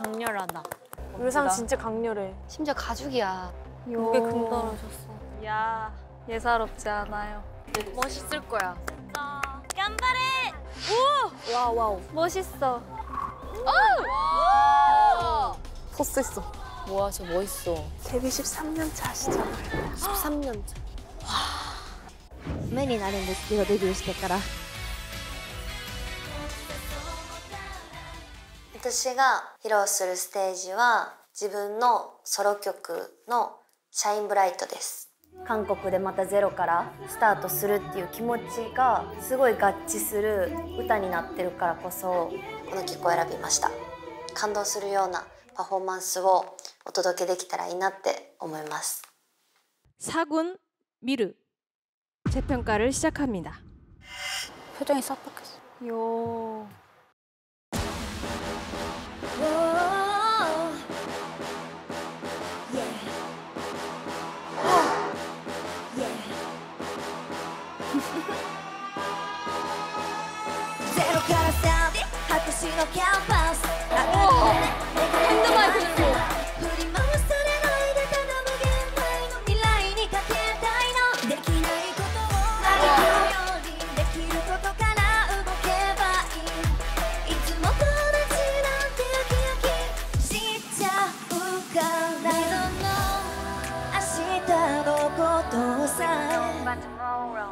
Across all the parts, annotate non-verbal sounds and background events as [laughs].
강렬하다. 의상 진짜 강렬해. 심지어 가죽이야. 목에 금 떨어졌어. 야 예사롭지 않아요. 멋있을 거야. 와우 와우. 멋있어. 헛셌어. 와, 저 멋있어. 데뷔 13년 차시잖아요. 13년 차. 目になるんですけどデビューしてから 私が披露するステージは自分のソロ曲の「シャインブライト」です韓国でまたゼロからスタートするっていう気持ちがすごい合致する歌になってるからこそこの曲を選びました感動するようなパフォーマンスをお届けできたらいいなって思います 사군 미르 재평가를 시작합니다. 표정이 싹박했어. 요. からのキャンパスり回なでただ無限未来にかけたいのできないことをようにできることから動けばいいいつもなんてしちゃうか明日のことさ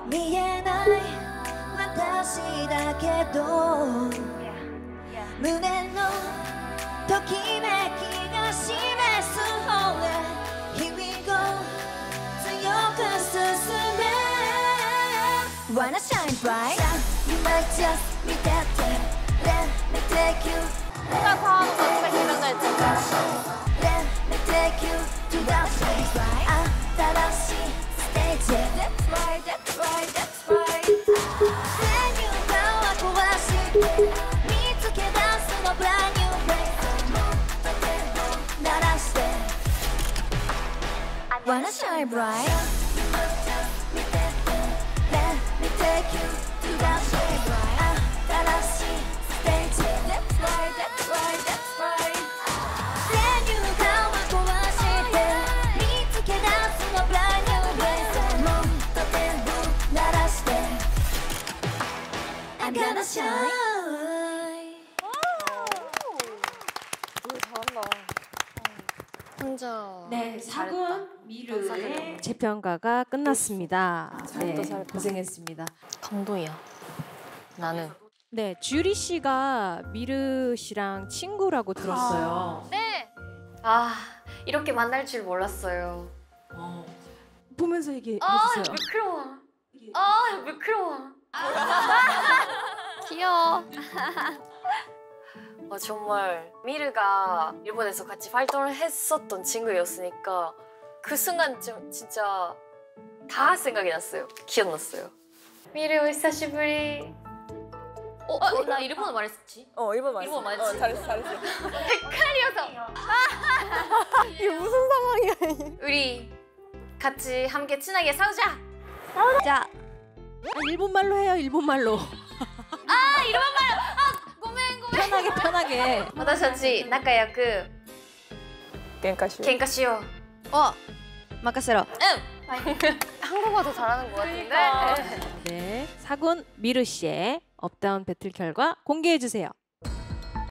見えない私だけど胸のときめきが示す Here we go 強く進め。Wanna shine bright? You might just be that Let me take you Wanna shine bright Let me take you to the place right 新しいステージへ That's right, that's right, that's right 全入感は壊して見つけ出すの brand new place もっと手を鳴らして I'm gonna shine 혼자. 네, 사군 미르의 재평가가 끝났습니다. 네, 고생했습니다. 감동이야. 나는. 네, 주리 씨가 미르 씨랑 친구라고 들었어요. 네. 아 이렇게 만날 줄 몰랐어요. 보면서 얘기해 아 주세요. 미끄러워. 아 미끄러워. [laughs] 귀여워. 어, 정말 미르가 일본에서 같이 활동을 했었던 친구였으니까 그 순간 좀 진짜 다 생각이 났어요. 기억났어요. 미르 오이사시부리. 어, 어, 나 일본어 말했었지. 어 일본 말했어. 일본 말했지. 어, 잘했어 잘했어. 헷갈려서. [laughs] 이게 무슨 상황이야? 우리 같이 함께 친하게 싸우자. 자, 아, 일본 말로 해요. 일본 말로. 아 말. 고멘. 편하게 편하게. 私たち仲良く 깽까시. 喧嘩しよう。お任せろ [laughs] 한국어 더 잘하는 것 같은데? 그러니까. 네, 사군 미르 씨의 업다운 배틀 결과 공개해 주세요.